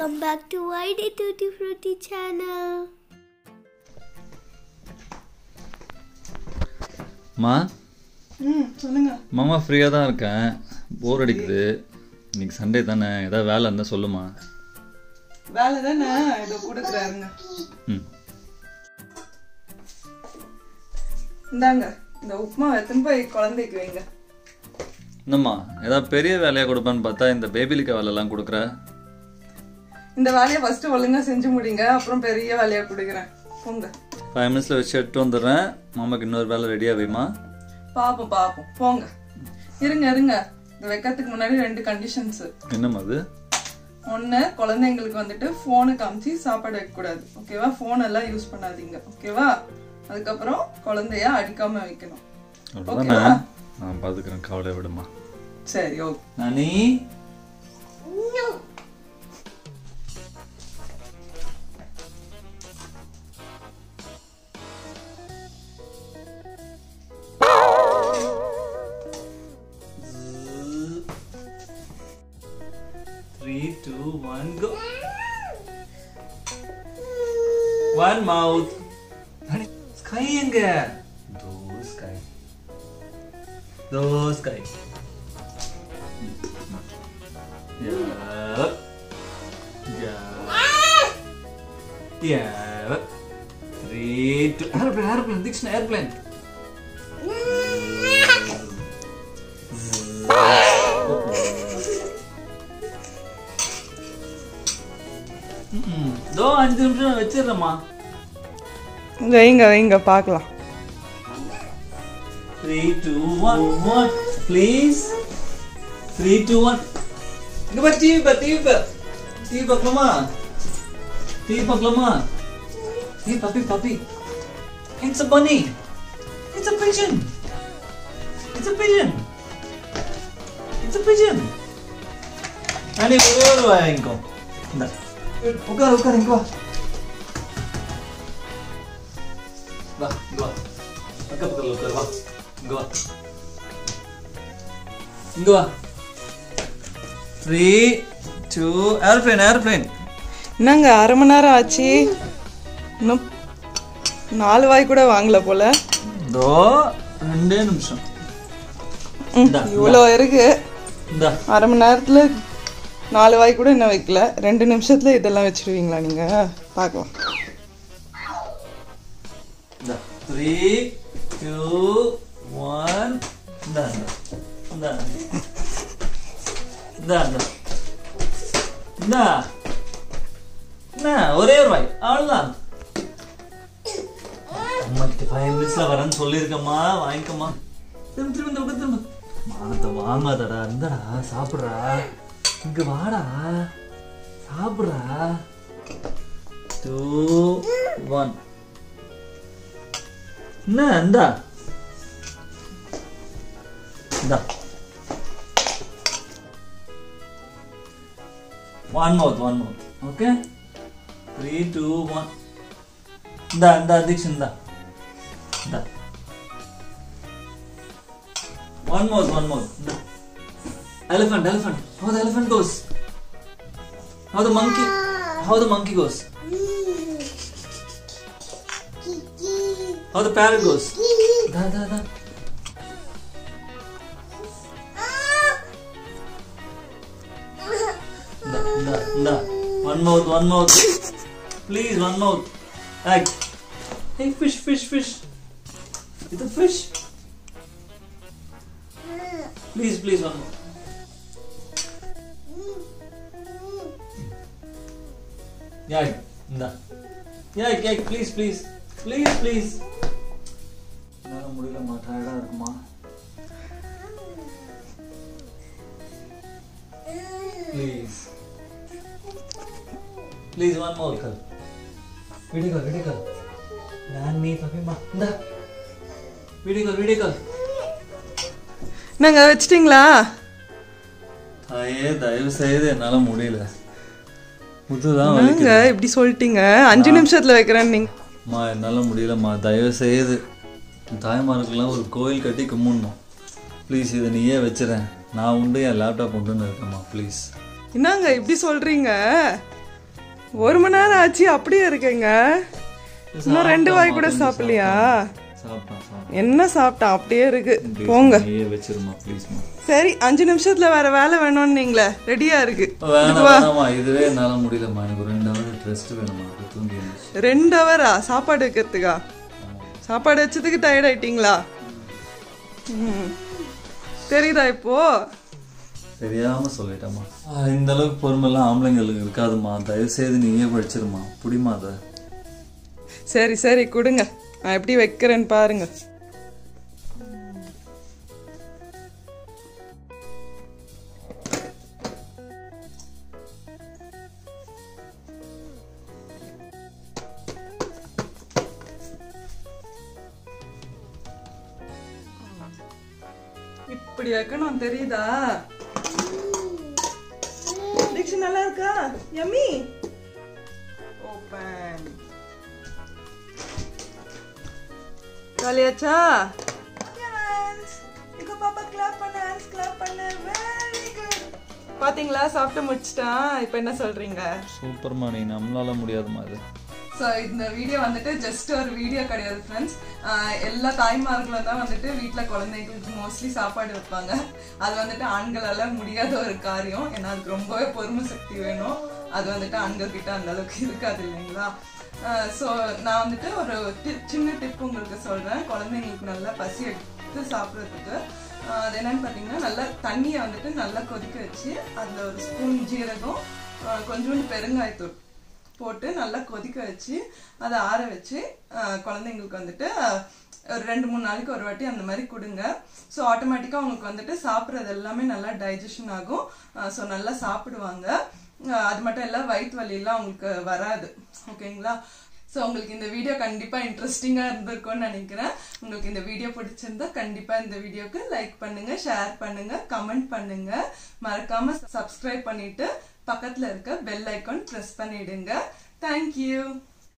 Welcome back to YD Tutti Frutti channel. மா? ம் சொல்லுங்க. மாமா ஃப்ரீயாக தான் இருக்கேன். போர் அடிக்குது. இன்னைக்கு சண்டே தானே. ஏதாவது வேலை இருந்தால் சொல்லுமா? வேலை தானே? இதோ கொடுக்குறாருங்க. ம். இந்தாங்க இந்த உப்புமா எத்தனை போய் குழந்தைக்கு வைங்க. என்னம்மா? ஏதாவது பெரிய வேலையாக கொடுப்பேன்னு பார்த்தா இந்த பேபிலிக்க வேலைலாம் கொடுக்குற? இந்த வேலையை ஃபர்ஸ்ட் ஒழுங்கா செஞ்சு முடிங்க அப்புறம் பெரிய வேலையா கொடுக்குறேன் போங்க ஃபைவ் மினிட்ஸில் வச்சு எடுத்து வந்துடுறேன். மாமாக்கு இன்னொரு வேலை ரெடியாக வைமா? பாப்போம் பாப்போம். போங்க. இருங்க இருங்க. இந்த வைக்கிறதுக்கு முன்னாடி ரெண்டு கண்டிஷன்ஸ் என்னம்மா அது? ஒன்று குழந்தைங்களுக்கு வந்துட்டு ஃபோனை காமிச்சு சாப்பாடு வைக்கக்கூடாது. ஓகேவா ஃபோன் எல்லாம் யூஸ் பண்ணாதீங்க. ஓகேவா அதுக்கப்புறம் குழந்தைய அடிக்காம வைக்கணும். நான் பார்த்துக்கிறேன் கவலை விடுமா. சரி ஓகே நானி? two, one, go. One mouth. Honey, sky எங்க? Those sky. Those sky. Yeah. Yeah. Yeah. Three, two. Airplane, airplane. Dixon, airplane. இதோ அஞ்சு நிமிஷம் வச்சிடுறேம்மா. வைங்க வைங்க பார்க்கலாம். Three two one one please three two one இங்க பாரு டிவி பாரு டிவி பாரு. டிவி பார்க்கலாமா? டிவி பார்க்கலாமா? A puppy puppy. It's a bunny. It's a pigeon. It's a pigeon. It's a pigeon. நானே ஒரே ஒரு வாங்கிக்கோ. இந்த. உட்கார் உட்கார் இங்க வா. வா இங்க வா. அக்கா பக்கத்துல உட்கார் வா. இங்க வா. இங்க வா. த்ரீ டூ ஏர்ப்ளேன் ஏர்ப்ளேன் என்னங்க அரை மணி நேரம் ஆச்சு. இன்னும் நாலு வாய் கூட வாங்கல போல. இதோ ரெண்டே நிமிஷம். இவ்வளோ இருக்கு. இந்தா. அரை மணி நேரத்துல நாலு வாய் கூட இன்னும் வைக்கல. ரெண்டு நிமிஷத்துல இதெல்லாம் வச்சிருவீங்களா நீங்க? பார்க்கலாம். த்ரீ டூ ஒன் இந்தா இந்தா இந்தா என்ன ஒரே ஒரு வாய் அவ்வளோதான் ஃபைவ் மினிட்ஸ்ல வரேன்னு சொல்லியிருக்கம்மா வாங்கிக்கம்மா. திரும்ப திரும்ப திரும்ப திரும்ப. மானத்தை வாங்காதடா இருந்தடா சாப்பிட்றா. இங்க வாடா. சாப்பிட்றா. டூ ஒன் என்ன இந்தா. இந்தா. One mouth one mouth okay three two one இந்தா இந்தா தீக்ஷ் இந்தா. இந்தா. ஒன் மவுத் ஒன் மவுத் இந்தா. Elephant elephant. How the elephant goes? How the monkey? How the monkey goes? How the parrot goes? Da da da. Da da da. One mouth one mouth please one mouth hey hey fish fish fish. It's a fish. Please please one more Yeah, இந்தா Yeah, yeah, please, please. Please, please. என்னால முடியலம்மா டயர்டா இருக்குமா? Please please one more கல் video video call நான் நீ தப்பிமா இந்தா video call video call என்னங்க வச்சிட்டிங்களா? தாயே தயவு செய்து என்னால முடியல. முதுதான் என்னங்க இப்படி சொல்லிட்டீங்க? அஞ்சு நிமிஷத்துல வைக்கிறேன் நீங்க. அம்மா என்னால் முடியலம்மா. தயவு செய்து. தாய்மாருக்கெல்லாம் ஒரு கோயில் கட்டி கும்பிடணும். ப்ளீஸ் இதை நீயே வச்சிடறேன் நான் உண்டு என் லேப்டாப் உண்டுன்னு இருக்கேம்மா ப்ளீஸ் என்னங்க இப்படி சொல்றீங்க? ஒரு மணி நேரம் ஆச்சு அப்படியே இருக்குங்க. இன்னும் ரெண்டு வாய் கூட சாப்பிடலையா? என்ன சாப்பிட்டா அப்படியே இருக்கு. போங்க. சரி அஞ்சு நிமிஷத்துல வேற வேலை வேணும்னு நீங்களே ரெடியா இருக்கு இதுவே என்னால முடியலம்மா. எனக்கு ரெண்டு ஹவர் ரெஸ்ட் வேணுமா தூங்கி ரெண்டு ஹவரா சாப்பாடு வைக்கிறதுக்கா? சாப்பாடு வச்சதுக்கு டயர்ட் ஆயிட்டீங்களா. தெரியுதா இப்போ? தெரியாம சொல்லிட்டேம்மா. இந்த அளவுக்கு பொறுமைலாம் ஆம்பளைங்களுக்கு இருக்காதுமா தயவு செய்து நீயே படிச்சிருமா புடிமா அதை. சரி சரி கொடுங்க. நான் எப்படி வைக்கிறேன்னு பாருங்க. இப்படி வைக்கணும் தெரியுதா? தீக்ஷி நல்லா இருக்கா? யம்மி ஓப்பன் காலியாச்சா இப்போ பாப்பா கிளாப் பண்ண ஹேண்ட்ஸ் கிளாப் பண்ண. வெரி குட் பாத்தீங்களா? சாப்பிட்டு முடிச்சிட்டான் இப்போ என்ன சொல்றீங்க? சூப்பர்மா நீ நம்மளால முடியாதுமா இது. ஸோ இந்த வீடியோ வந்துட்டு ஜஸ்ட் ஒரு வீடியோ கிடையாது ஃப்ரெண்ட்ஸ் எல்லா தாய்மார்களும் தான் வந்துட்டு வீட்டில் குழந்தைங்களுக்கு மோஸ்ட்லி சாப்பாடு வைப்பாங்க. அது வந்துட்டு ஆண்களால முடியாத ஒரு காரியம். ஏன்னா அதுக்கு ரொம்பவே பொறுமை சக்தி வேணும். அது வந்துட்டு ஆண்கள் கிட்ட அந்த அளவுக்கு இருக்காது இல்லைங்களா? ஸோ நான் வந்துட்டு ஒரு சின்ன டிப் உங்களுக்கு சொல்கிறேன் குழந்தைங்களுக்கு நல்லா பசி எடுத்து சாப்பிட்றதுக்கு. அது என்னன்னு பார்த்தீங்கன்னா நல்லா தண்ணியை வந்துட்டு நல்லா கொதிக்க வச்சு அதில் ஒரு ஸ்பூன் ஜீரகம் கொஞ்சோண்டு பெருங்காயத்தூள் போட்டு நல்லா கொதிக்க வச்சு அதை ஆற வச்சு குழந்தைங்களுக்கு வந்துட்டு ஒரு ரெண்டு மூணு நாளைக்கு ஒரு வாட்டி அந்த மாதிரி கொடுங்க. ஸோ ஆட்டோமேட்டிக்காக அவங்களுக்கு வந்துட்டு சாப்பிட்றது எல்லாமே நல்லா டைஜஷன் ஆகும். ஸோ நல்லா சாப்பிடுவாங்க. அது மட்டும் இல்லை வயிற்று வலியெல்லாம் அவங்களுக்கு வராது. ஓகேங்களா? ஸோ உங்களுக்கு இந்த வீடியோ கண்டிப்பாக இன்ட்ரெஸ்டிங்காக இருந்திருக்கும்னு நினைக்கிறேன். உங்களுக்கு இந்த வீடியோ பிடிச்சிருந்தா கண்டிப்பாக இந்த வீடியோக்கு லைக் பண்ணுங்க ஷேர் பண்ணுங்க கமெண்ட் பண்ணுங்க. மறக்காம சப்ஸ்கிரைப் பண்ணிட்டு பக்கத்தில் இருக்க பெல் ஐக்கான் ப்ரெஸ் பண்ணிடுங்க. Thank you